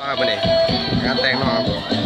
ว่าไป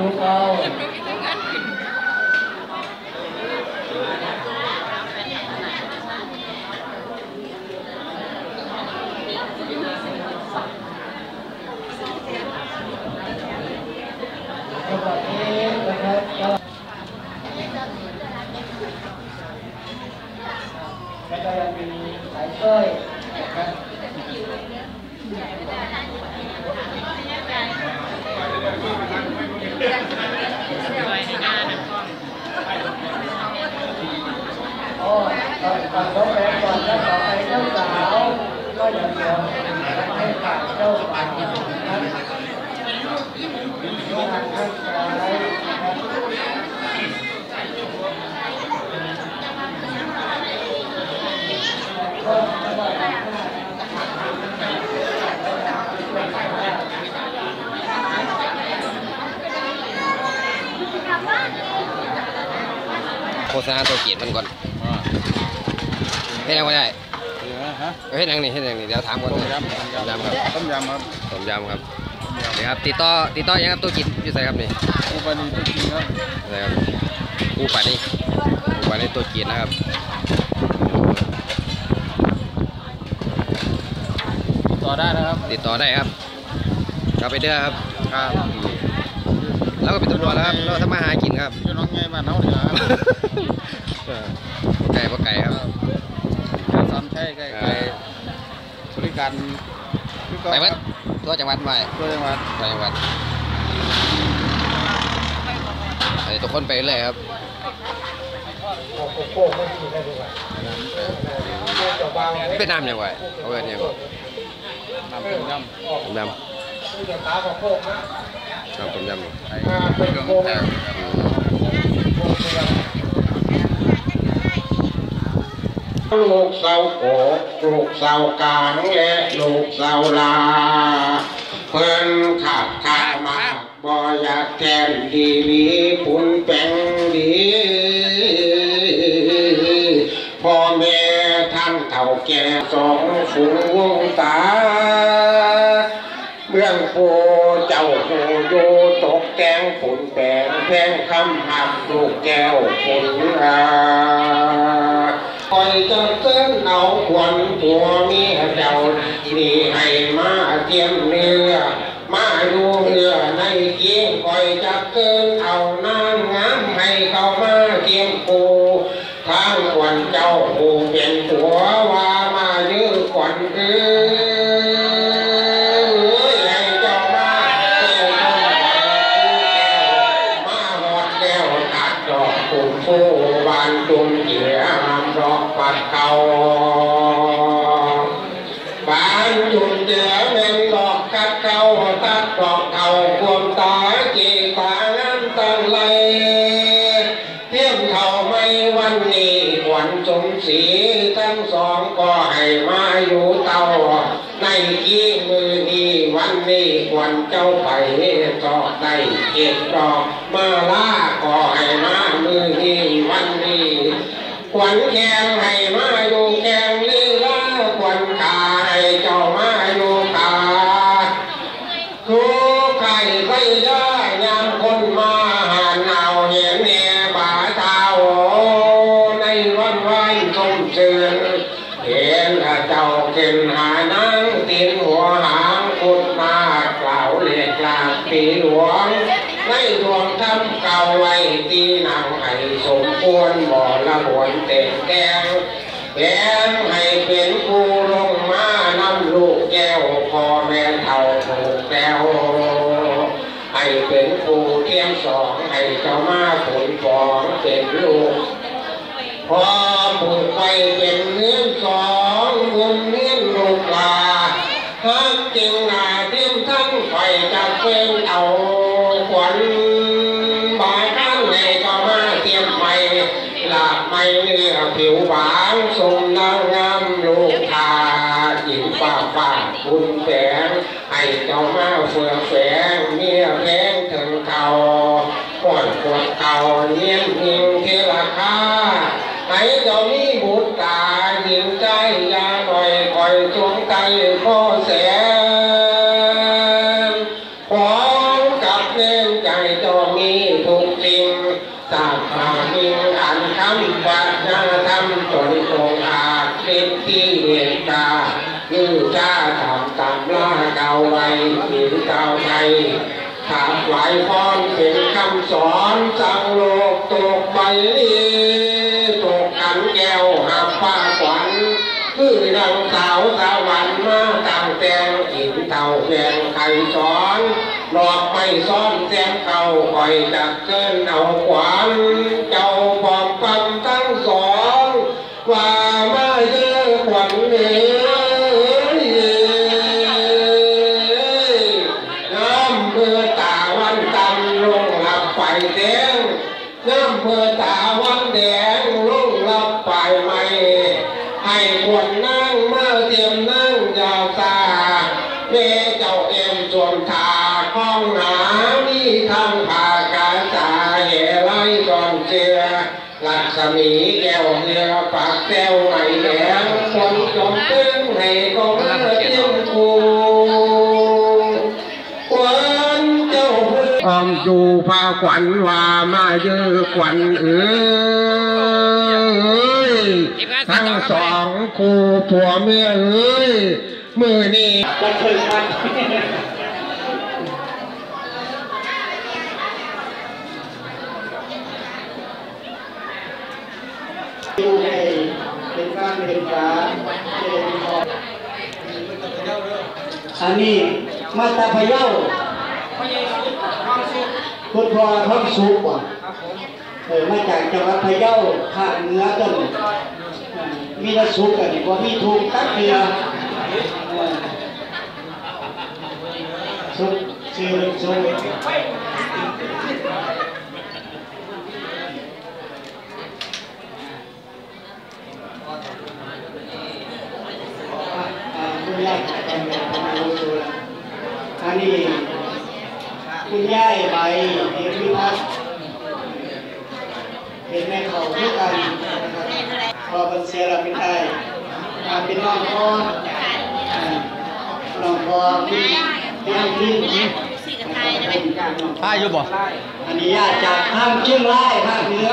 เอาไปดูเอาก็แบบนี้นะครับก็แล้วก็ยังมีสายสร้อยนะครับ โอ้ตอนตอนเขาแพ้ก่อนแล้วต่อไปเจ้าสาวก็อย่างเดียวให้ผ่านเจ้าสาวนะครับทางข้างซ้ายนะครับก็ไม่ได้ โฆ ษณาตัวเกียรติมันก่อนเฮ็ดยังไม่ได้ฮะเฮ็ดยังนี่เฮ็ดยังนี่เดี๋ยวถามก่อนต้มเลยยำต้มยำครับต้มยำครับต้มยำครับนี่ครับติดต่อติดต่อยังครับตัวกินอยู่ใส่ครับนี่อุปนิตุกินครับใส่ครับกูปัดนี่กูปัดนี่ตัวกินนะครับต่อได้นะครับ ติดต่อได้ครับกลับไปเด้อครับครับแล้วก็เป็นตำรวจแล้วครับเราทำมาหากินครับอยู่น้องไงบ้านเฮาเนี่ยครับ ไก่ปลาไก่ครับซ้ำใช่ใกล้ใกล้บริการคือเก่าไปควัรัดบตัวจังหวัดไปตัวจังหวัดตัวจังหวัดไอ้ทุกคนไปเลยครับโอ้โหโค้งไม่ดีเลยดีกว่าเจ้าบ่าวเนี่ยเป็นน้ำยังไงเขาเป็นยังไงน้ำต้มยต้มยคือจะตาของโค้งนะำครับต้มยำำไอ้อ่าเป็นเครื่องโค้งแตกอืม ลูกสาวโกลูกสาวกลางและลูกสาวลา เพิ่นขาดขามาบ่อยากแทนดีดีปุ่นแปงดีพ่อแม่ท่านเฒ่าแก่สองฝูงวงตาเมืองโพเจ้าโหโยตกแกงฝุ่นแปงแพงคำหักลูกแก้วฝุ่นอา คอยจะเส้นเอาควันตัวเมียเจ้านี่ให้มาเทียมเนื้อมาดูเรือในเกียงคอยจะเกินเอานา เจ้าไปต่อได้เก็บดอกมาล่าก่อให้มามือนี้วันนี้ขวัญแกงให้มาอยู่แกง นางให้สมควรบ่ละบวนเต็มแกงแกงให้เป็นผู้ลงมานำลูกแก้วพอแม่เท่าถูกแล้วให้เป็นผู้เทียมสองให้เจ้ามาผลฟองเป็นลูกพอผูกไปเป็นเนื้อสองเงินเนื้อลูกลาฮักจริงนาเทียมทั้งไฟจะเป็นเอาขวัญ เนื้อผิวบานทรงนางงามลูกทาหญิงป่าป่าคุณแฝงให้เจ้ามาเฟื่อแฝง ลือจ้าทำตำลาเก่าไว้หินเก่าไทยถามไหวพรเป็นคำสอนสั่งโลกตกใบนี้ตกกันแก้วหับฟ้าขวัญคือดังสาวสวรรค์มาต่างแตงหินเท่าแฟนใครสอนหลอกไม่ซ้อนแซมเก่าคอยจักเกินเอาขวานเจ้าปอมปัง ให้ควรนั่งเมื่อเตรียมนั่งยาวตาเมเจ้าเอ็มสวนทาห้องหนามีทำผากาตาเหไรก่อนเสือลักษมีแก้วเหือปากแก้วไหลแหลมคนจมเต้นให้ก็เมื่อเตรียมคูวันเจ้าออมดูพาขวัญว่ามาเยอะขวัญเอ้ย ทั้งสองคู่ผัวเมียเอ้ยมือนี่บันเทิงมันดูให้เป็นการเป็นการเจริญพรอันนี้มาตาพะเยาคุณพ่อท้องสุกว่ะเออมาจากจังหวัดพะเยาภาคเหนือต้น มีแต่สุกกันดีกว่ามีทุกข์ตักเดียวสุกชื่อสุกอ่าคุณยายเป็นประมาณนี้อันนี้คุณย่ายใบเดียพิพัฒน์เป็นแม่เขาด้วยกันนะครับ พอเป็นเสียเราเป็นได้มาเป็นน้องพ่ออ่าน้องพ่อพี่พี่อังพินสี่กับไทยได้ไหมถ้าอยู่บ่อันนี้ญาติจากทางเชียงรายภาคเหนือ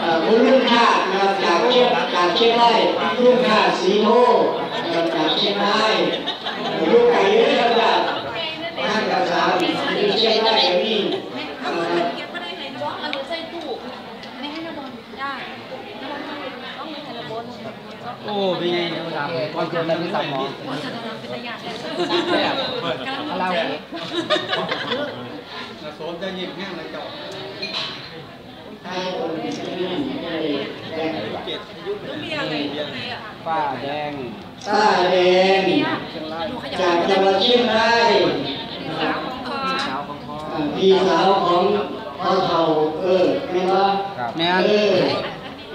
เอ่อคุณลุงชาตินะครับจากเชียงจากเชียงรายลุงชาติสีโทนะครับจากเชียงรายลูกไก่เยอะครับญาติทางภาษาอยู่เชียงรายก็มีเอ่อ เก็บไม่ได้เลยว่าเราใส่ตู้ไม่ให้ระบนได้ระบนต้องมีใครระบน โอ้ เป็นไงถามก่อนเกิดอะไรไม่ทราบหมอว่าจะเป็นระยะเลยกำลังเราใจโซนจะหยิบแห้งเลยเจ้าให้คนที่นี่แดงป้าแดงป้าแดงจากจังหวัดเชียงรายนะครับสาวของพ่ออ่าพี่สาวของพ่อเฒ่าเออไม่ว่าแม่เออ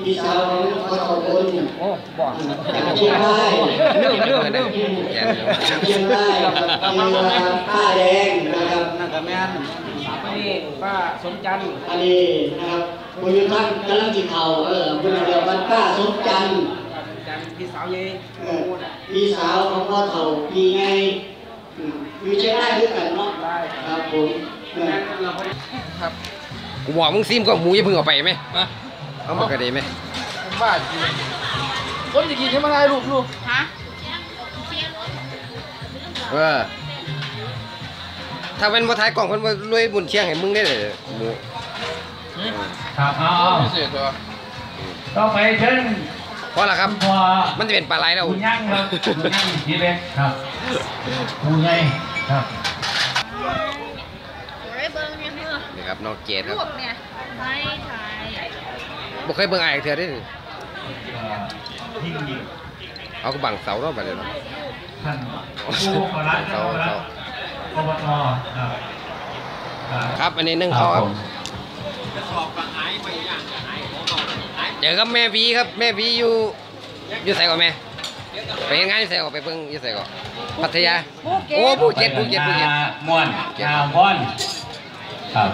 พี่สาวของพ่อเฒ่าคนโอ้บอกจากเชียงรายเรื่องเรื่องเรื่องแย่เลยจากเชียงรายครับคือว่าป้าแดงนะครับนั่นกับแม่นนี่ป้าสมจันทร์อันนี้นะครับคุณยุทธันกำลังจิเข่าเออคุณเดียวกันป้าสมจันทร์จันทร์พี่สาวเย่เออพี่สาวของพ่อเฒ่าพี่ไงอืมอยู่เชียงรายด้วยกันเนาะครับผมเออครับกูบอกมึงซิมก็หมูอย่าเพึ่งเอาไปไหม เอามากระเดไหมบ้าจริงคนจะกินใช่ไหมได้ลูกลูกฮะเออถ้าเป็นบ่ท้ายกล่องเพิ่นบ่รวยบุญเชียงให้มึงได้เลยหมูครับเอาเอาพิเศษตัวต่อไปเชิญพอละครับ มันจะเป็นปลาไหลแล้วคุณยั่งครับคุณยั่งทีเล็กครับคุณใหญ่ครับเฮ้เบิ้งเนี่ยเพื่อนี่ครับน้องเจดครับ บ่เคยเบิ่งอ้ายเทื่อเด้อเอ่อยิ่งยิ่งเอาก็บังเสาเนาะบัดนี้เนาะท่านผู้ขอรับเสาขอรัเสาบอบตครับอ่าครับอันนี้นึ่งเขาครับผมเจอกับแม่วีครับแม่วีอยู่อยู่ไสก่อนแม่ไปเฮ็ดงานอยู่ไสก่อนไปเบิ่งอยู่ไสก่อนพัทยาโอ้ภูเก็ตภูเก็ตภูเก็ตยาม่วนยาม่วนครับ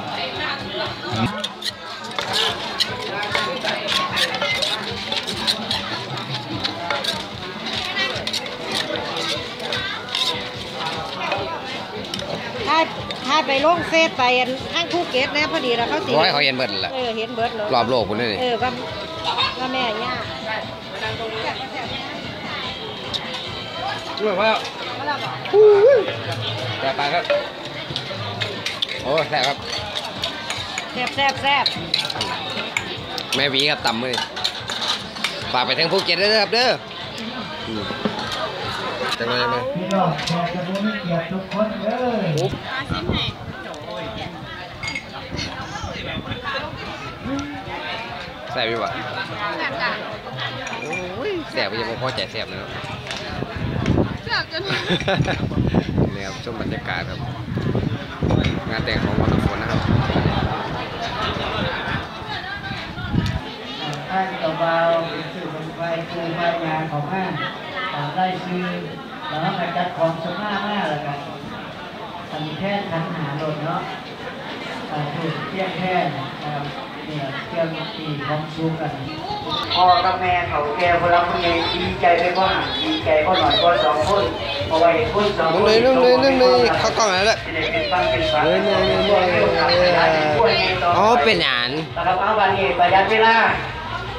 าถ้าไปลงเฟซไปอันข้างภูเก็ตนะพอดีแล้วเขาสิร้อยเขาเห็นเบิดนั่นล่ะเออเห็นเบิดเลยรอบโลกพุ่นนี่เออว่าว่าแม่ย่าด้วยว่าแต่ปลาครับโอ้แซ่บครับแซ่บแซ่บแซ่บแม่วีครับต่ำเลยฝากไปทางภูเก็ตเด้อครับเด้ออืม จังเลยไหมพี่น้องแขกจะรู้ไม่เกียรติทุกคนเลยปุ๊บอาซิมไหนแซ่บอยู่วะแบบจ้ะโอ้ยแซ่บยังบ่พอใจแซ่บเลยเนาะเสือกจนนี่ครับชมบรรยากาศครับ งานแต่งของวัดตะโกนนะครับท่านกับเราสื่อเป็นไฟคือไฟงานของห้างอ่าได้ซื้อ แล้วก็จัดของสมหน้ามากเลยครับอันนี้แค่ทันหาโหลดเนาะอ่าถูกเที่ยงแค่นะครับเนี่ยเครื่องตีของซูกันพ่อกับแม่เขาแก่คนละคนเองดีใจไปกว่าดีใจก็หน่อยก็สองคนเพราะว่าเห็นคนสองนึคงนเลยนึงเลยนึงเลยเข้ากล้องแล้วแหละจะได้เป็นฟังเป็นฟังเลยเลยเลยเลยอ๋อเป็นหยานนะครับเอาวันนี้ประหยัดเวลา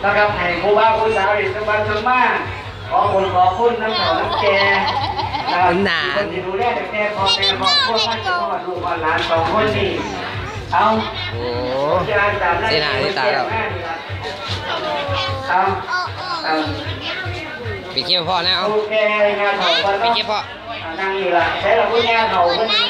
นะครับให้ครูบาครูสาวได้สบายสบาย ขอคุณขอคุณน้ำเขาน้ำแกนะครับคนที่ดูแลแต่แค่พอแม่บอกพวกมันจะมาดูมาหลานสองคนนี่เอาโอ้จะอ่านตามหน้าเสียหน้าที่ตาแล้วเอาเอาไปเก็บพ่อนะเอาโอเคงานเขาคนไปเก็บพ่อนั่งอยู่ละใช้เราพูดงานเขาคนนี้